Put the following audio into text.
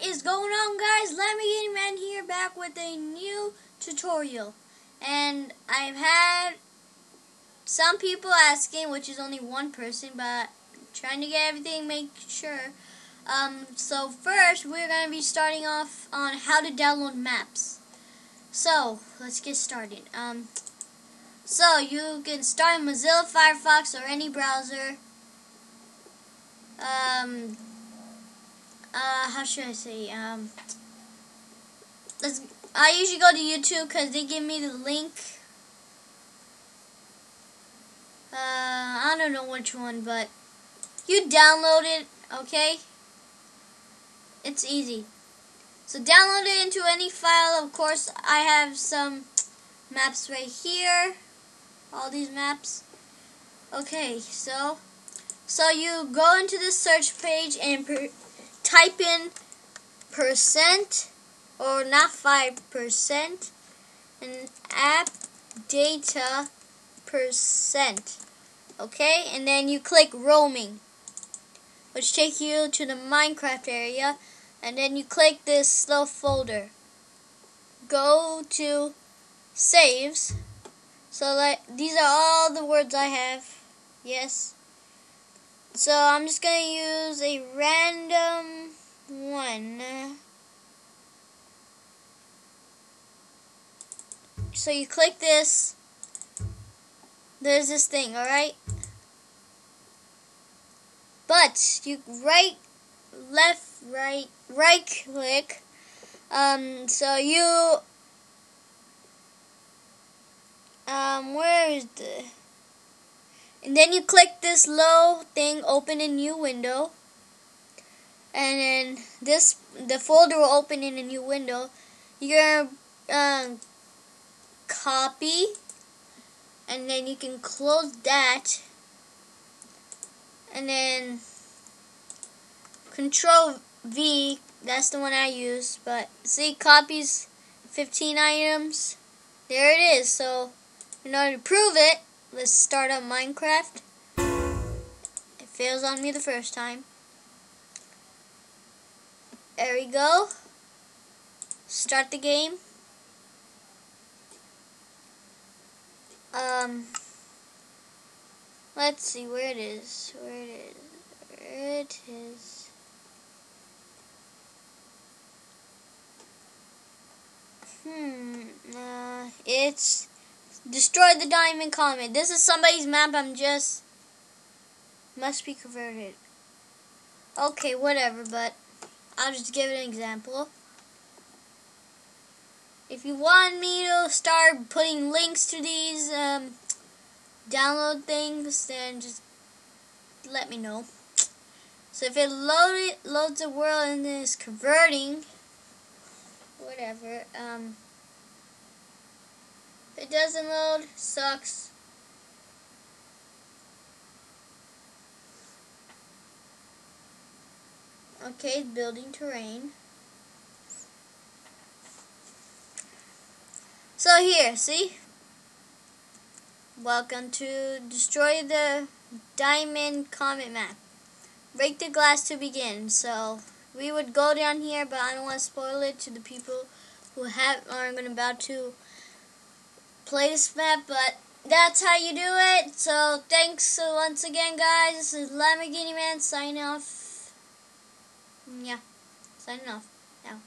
What is going on guys? Lamborghini Man here back with a new tutorial. And I've had some people asking, which is only one person, but trying to get everything, make sure. Um, so first, we're going to be starting off on how to download maps. So, let's get started. Um, so, you can start Mozilla Firefox or any browser. Um, uh, how should I say? Um, let's. I usually go to YouTube because they give me the link. Uh, I don't know which one, but you download it, okay? It's easy. So download it into any file. Of course, I have some maps right here. All these maps. Okay, so so you go into the search page and type in percent or not 5% and app data percent okay? And then you click roaming which take you to the Minecraft area. And then you click this little folder. Go to saves. So like these are all the words I have. Yes so I'm just going to use a random one. So you click this. There's this thing, alright? But you right, left, right, right click. Um, so you, um, where is the, and then you click this low thing, open a new window. And then this, the folder will open in a new window. You're to um, copy. And then you can close that. And then Control V, that's the one I use. But see, copies 15 items. There it is. So in order to prove it, Let's start up Minecraft. It fails on me the first time. There we go. Start the game. Um, let's see where it is. Where it is. Where it is. Hmm. Uh, it's Destroy the diamond comet. This is somebody's map. I'm just... Must be converted. Okay, whatever, but I'll just give an example. If you want me to start putting links to these um, download things, then just let me know. So if it load loads the world and is converting, whatever, um, it doesn't load. Sucks. Okay, building terrain. So here, see? Welcome to destroy the diamond comet map. Break the glass to begin. So we would go down here, but I don't want to spoil it to the people who have are going about to map, but that's how you do it. So thanks once again, guys. This is Lamborghini Man signing off. Mm, yeah, signing off now.